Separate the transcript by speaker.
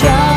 Speaker 1: 全